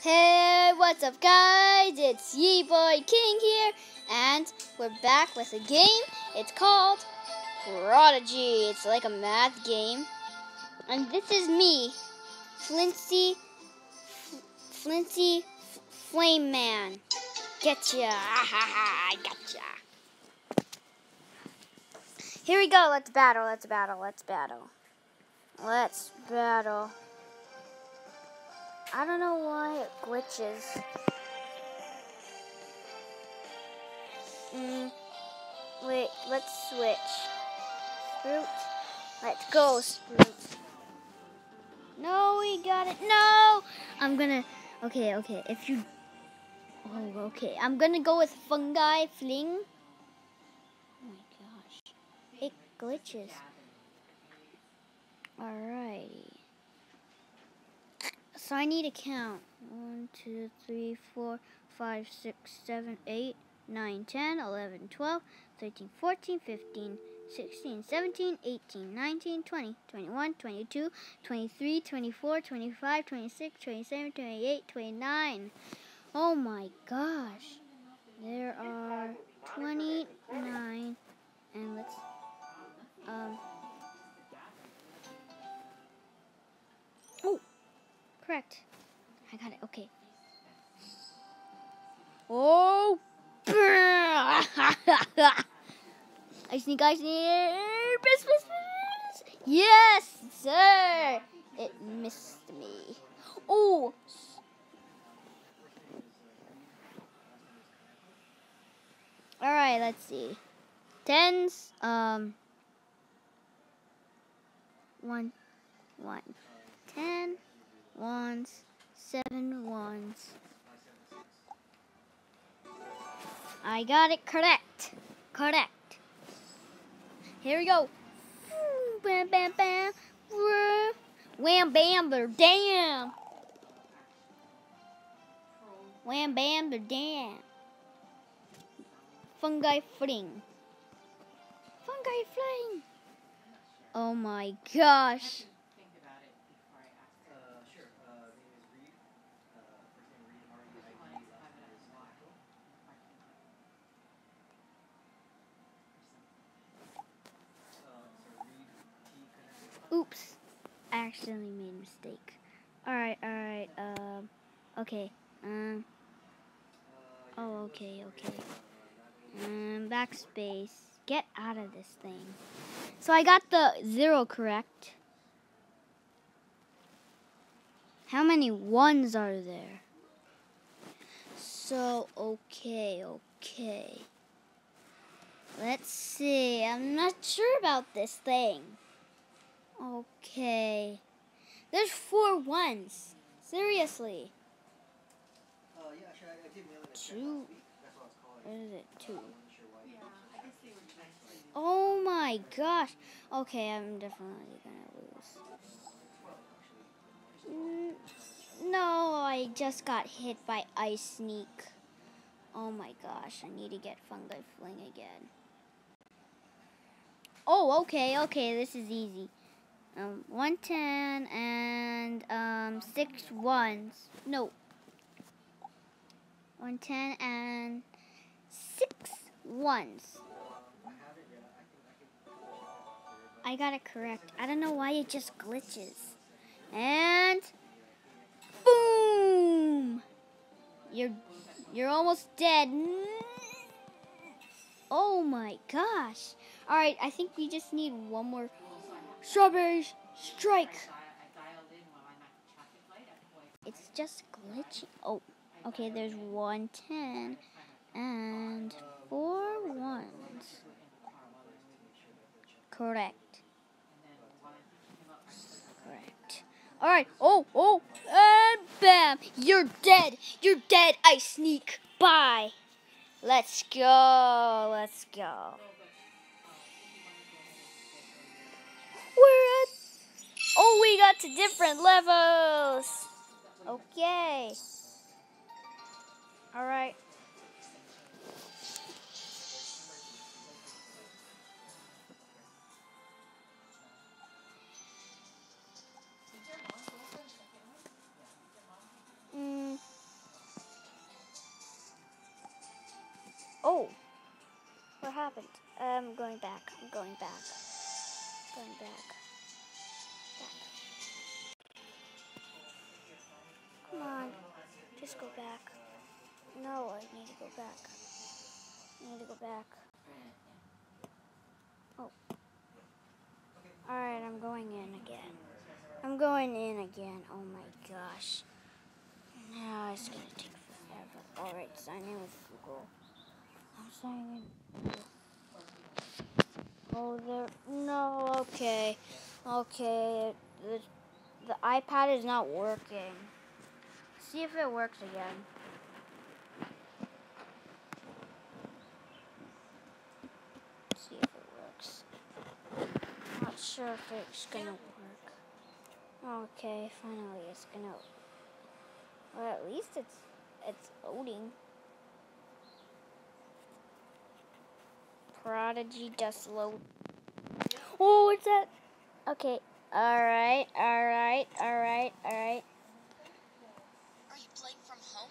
Hey, what's up, guys? It's Yeeboy King here, and we're back with a game. It's called Prodigy. It's like a math game, and this is me, Flinty, Flinty Flame Man. Getcha! I gotcha. Here we go. Let's battle. Let's battle. Let's battle. Let's battle. I don't know why it glitches. Mm, wait, let's switch. Sprout. Let's go, Sprout. No, we got it. No! I'm gonna. Okay, okay. If you. Oh, okay. I'm gonna go with Fungi Fling. Oh my gosh. It glitches. Alrighty. So I need to count. 1, 2, 3, 4, 5, 6, 7, 8, 9, 10, 11, 12, 13, 14, 15, 16, 17, 18, 19, 20, 21, 22, 23, 24, 25, 26, 27, 28, 29. Oh my gosh. There are 29 and let's um correct. I got it. Okay. Oh. I sneak, I sneak. Yes, sir. It missed me. Oh. All right, let's see. Tens, um, one, one, ten, ones, seven ones. I got it correct. Correct. Here we go. Bam, bam, bam. Wham, bam, but damn. Wham, bam, but damn. Fungi fling. Fungi fling. Oh my gosh. Oops. I accidentally made a mistake. Alright, alright, um, okay, um, oh, okay, okay. Um, backspace. Get out of this thing. So I got the zero correct. How many ones are there? So, okay, okay. Let's see. I'm not sure about this thing. Okay. There's four ones. Seriously. Two. What is it? Two. Oh my gosh. Okay, I'm definitely gonna lose. Mm, no, I just got hit by Ice Sneak. Oh my gosh, I need to get Fungi Fling again. Oh, okay, okay, this is easy. Um, 110 and um, six ones. No. 110 and six ones. I got it correct. I don't know why it just glitches. And boom! You're you're almost dead. Oh my gosh. All right, I think we just need one more strawberries strike. It's just glitchy. Oh, okay, there's 110 and four ones. Correct. Correct. All right. Oh, oh, and bam! You're dead. You're dead. Ice Sneak. Bye. Let's go. Let's go. Oh, we got to different levels. Okay. All right. Mm. Oh, what happened? I'm going back. I'm going back. I'm going back. Just go back. No, I need to go back. I need to go back. Oh. Alright, I'm going in again. I'm going in again. Oh my gosh. Now it's gonna take forever. Alright, sign in with Google. I'm signing in. Oh, there. No, okay. Okay. The, the iPad is not working. See if it works again. See if it works. Not sure if it's gonna work. Okay, finally it's gonna. Well, at least it's it's loading. Prodigy just load. Oh, what's that? Okay. Alright, alright, All right. All right. All right. All right. Are you playing from home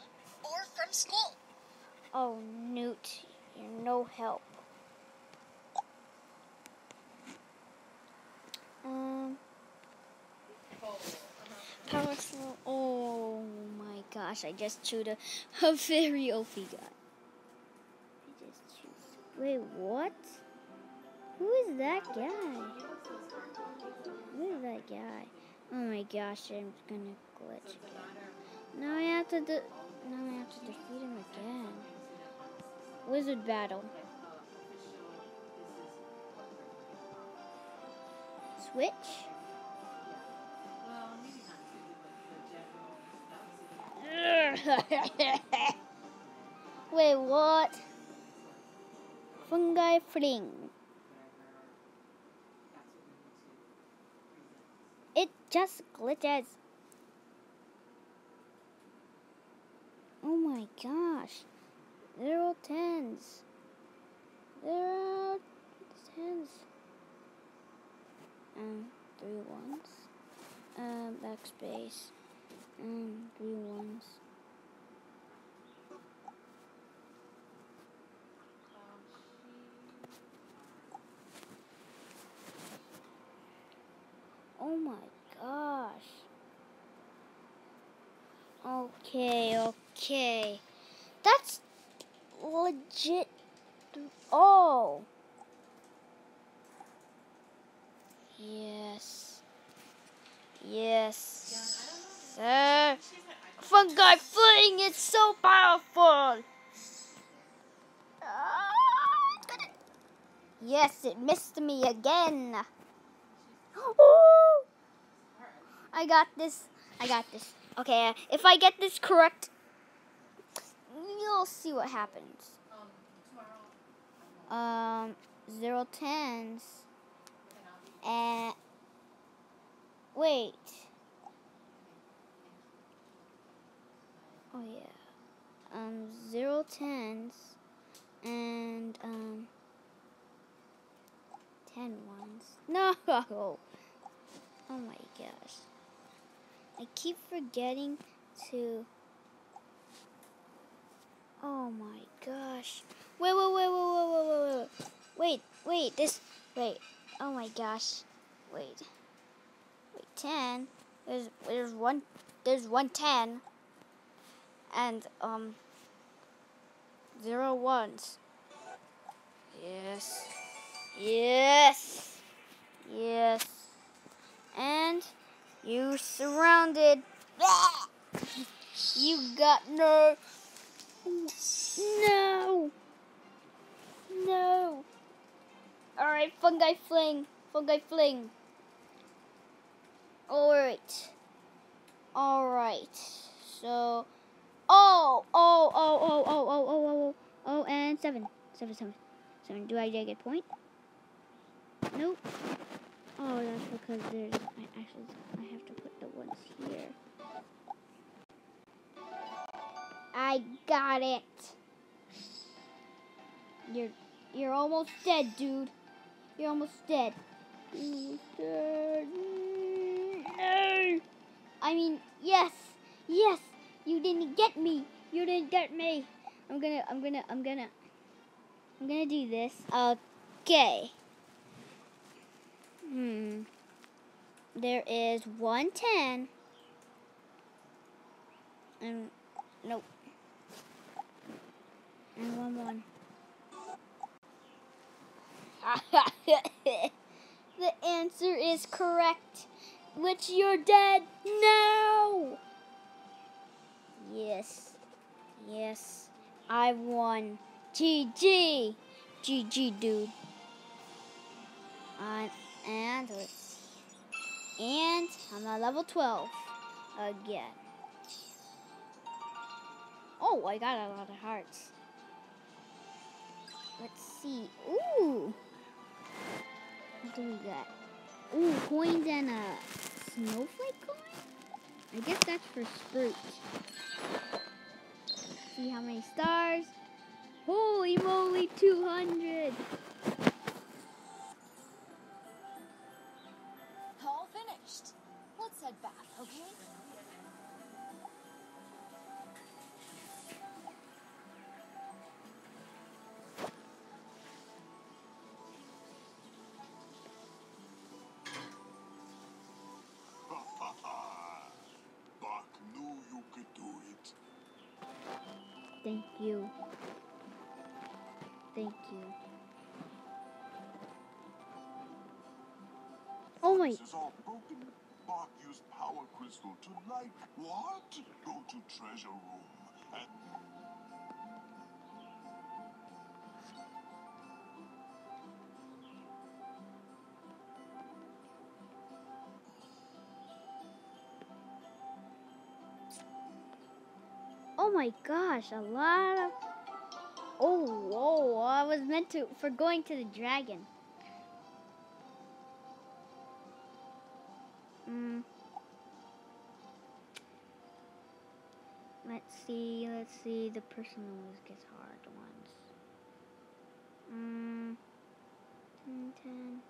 Oh, Newt, you're no help. Um. Power. Oh my gosh! I just chewed a, a very OP guy. I just chewed. Wait, what? Who is that guy? Who is that guy? Oh my gosh! I'm gonna glitch again. Now I have to do. Now I have to defeat him again. Wizard battle. Switch. Wait, what? Fungi fling. It just glitches. Oh my gosh. They're all tens. They're tens. Um, three ones. Um, backspace. Um, three ones. Oh my gosh. Okay, okay. That's legit. Oh. Yes. Yes. Sir. Fungi fling, it's so powerful. Yes, it missed me again. I got this. I got this. Okay, if I get this correct, you'll see what happens. Um, zero tens. And wait. Oh yeah. Um, zero tens and um ten ones. No. Oh my gosh. I keep forgetting to. Oh my gosh. Wait, wait, wait, wait, wait, wait, wait, wait. Wait, wait, this. Wait. Oh my gosh. Wait. Wait, 10. There's, there's one. There's one 10. And, um. Zero ones. Yes. Yes. Yes. And you surrounded. You got no. No! No! Alright, fungi fling. Fungi fling. Alright. Alright. So. Oh! Oh, oh, oh, oh, oh, oh, oh, oh, and seven. Seven, seven. Seven. Do I get a point? Nope. Oh, that's because there's. I actually. I have to put the ones here. I got it. You're you're almost dead, dude. You're almost dead. No. I mean, yes, yes. You didn't get me. You didn't get me. I'm gonna. I'm gonna. I'm gonna. I'm gonna do this. Okay. Hmm. There is 110. And, nope. And one one. the answer is correct. Which you're dead now. Yes. Yes. I won. GG. GG, dude. Uh, and let's and I'm at level 12 again. Oh, I got a lot of hearts. Let's see. Ooh. What do we got? Ooh, coins and a snowflake coin? I guess that's for Sprout. See how many stars? Holy moly, 200! All finished. Let's head back, okay? Thank you. Thank you. Oh my, This is all broken. Buck used power crystal to light. What? Go to treasure room and oh my gosh, a lot of. Oh, whoa, I was meant to, for going to the dragon. Mm. Let's see, let's see, the person always gets hard ones. Mm. 10, 10.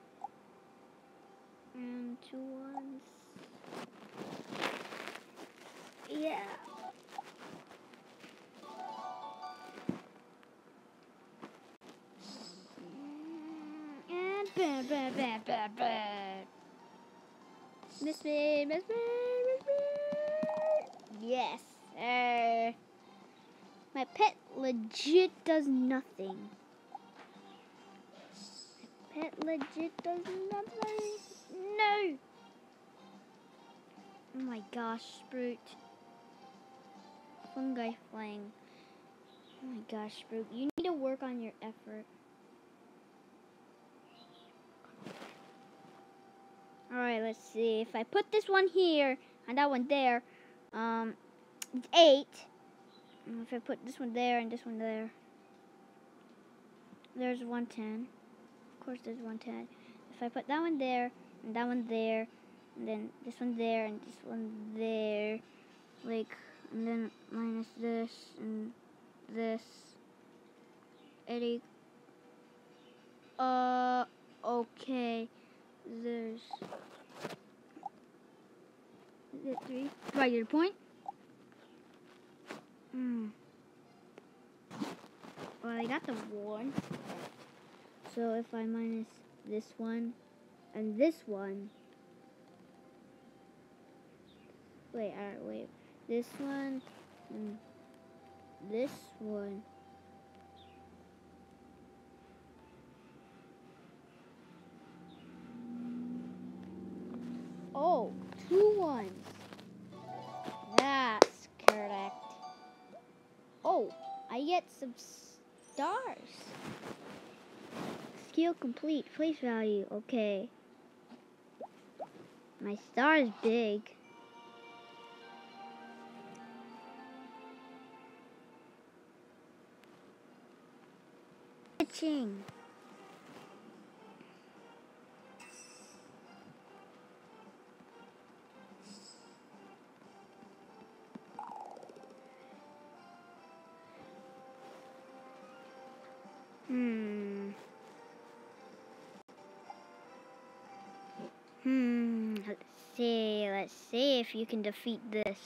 And two ones. Yeah. And bam, bam, bam, bam, bam. Miss me, miss me, miss me. Yes, sir. My pet legit does nothing. My pet legit does nothing. No. Oh my gosh, Sprout. Fungi fling. Oh my gosh, Sprout. You need to work on your effort. Alright, let's see. If I put this one here and that one there, um, it's eight. And if I put this one there and this one there, there's 110. Of course, there's 110. If I put that one there and that one there, and then this one there and this one there, like, and then minus this and this, it uh, okay. There's. It three? Do your point? Hmm. Well, I got the one. So if I minus this one and this one. Wait, alright, wait. This one and this one. Oh, two ones. That's correct. Oh, I get some stars. Skill complete. Place value. Okay. My star is big. Ching. Let's see. Let's see if you can defeat this.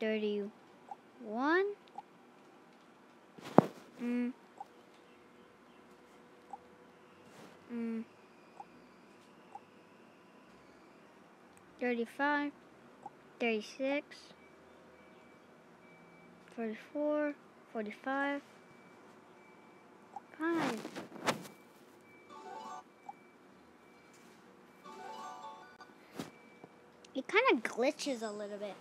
31 Mm. Mm. 35, 36, 44, 45, 5. It kind of glitches a little bit.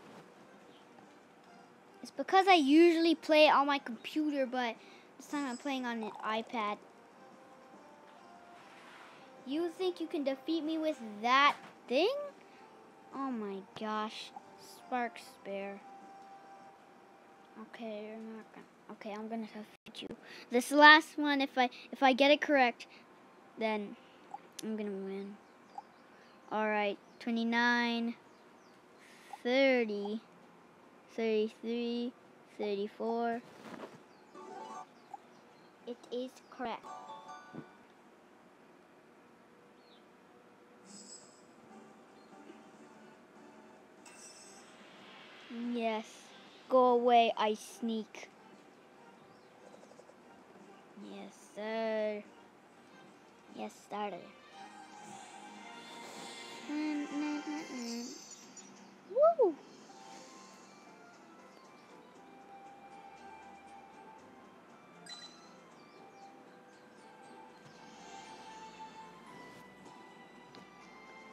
It's because I usually play on my computer, but this time I'm playing on an iPad. You think you can defeat me with that thing? Oh my gosh. Spark Spare. Okay, you're not gonna Okay, I'm gonna defeat you. This last one, if I if I get it correct, then I'm gonna win. Alright, 29, 30, 33, 34. It is correct. Yes. Go away, Ice Sneak. Yes, sir. Yes, started. Mm. Woo!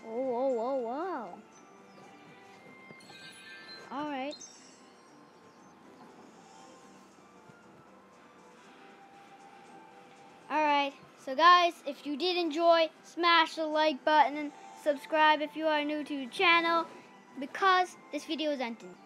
Oh, oh, oh, wow. All right. All right. So guys, if you did enjoy, smash the like button and subscribe if you are new to the channel because this video is ending.